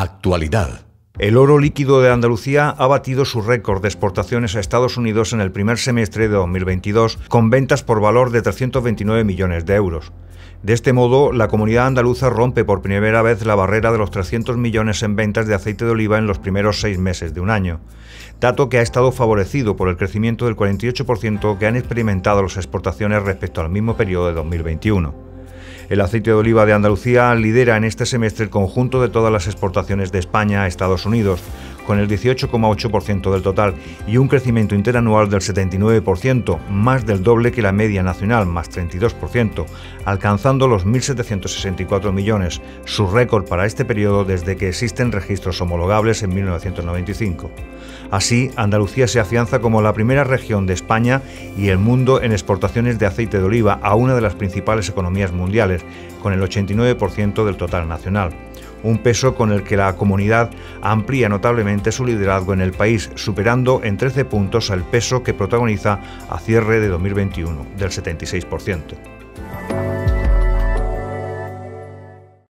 Actualidad. El oro líquido de Andalucía ha batido su récord de exportaciones a Estados Unidos en el primer semestre de 2022, con ventas por valor de 329 millones de euros. De este modo, la comunidad andaluza rompe por primera vez la barrera de los 300 millones en ventas de aceite de oliva en los primeros seis meses de un año, dato que ha estado favorecido por el crecimiento del 48% que han experimentado las exportaciones respecto al mismo periodo de 2021. El aceite de oliva de Andalucía lidera en este semestre el conjunto de todas las exportaciones de España a Estados Unidos, con el 18,8% del total y un crecimiento interanual del 79%, más del doble que la media nacional, más 32%, alcanzando los 1.764 millones, su récord para este periodo desde que existen registros homologables en 1995. Así, Andalucía se afianza como la primera región de España y el mundo en exportaciones de aceite de oliva a una de las principales economías mundiales, con el 89% del total nacional un peso con el que la comunidad amplía notablemente su liderazgo en el país, superando en 13 puntos el peso que protagoniza a cierre de 2021, del 76%.